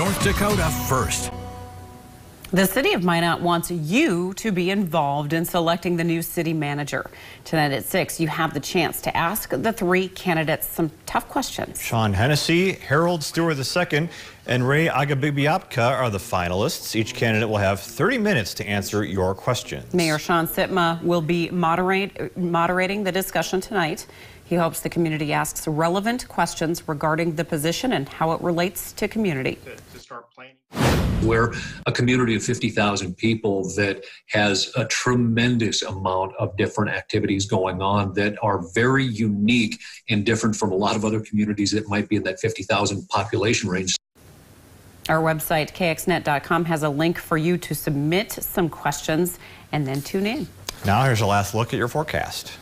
North Dakota first. The city of Minot wants you to be involved in selecting the new city manager. Tonight at 6, you have the chance to ask the three candidates some tough questions. Sean Hennessy, Harold Stewart II, and Ray Agabibiapka are the finalists. Each candidate will have 30 minutes to answer your questions. Mayor Shaun Sipma will be moderate, moderating the discussion tonight. He hopes the community asks relevant questions regarding the position and how it relates to community. to start planning. We're a community of 50,000 people that has a tremendous amount of different activities going on that are very unique and different from a lot of other communities that might be in that 50,000 population range. Our website, kxnet.com, has a link for you to submit some questions and then tune in. Now here's a last look at your forecast.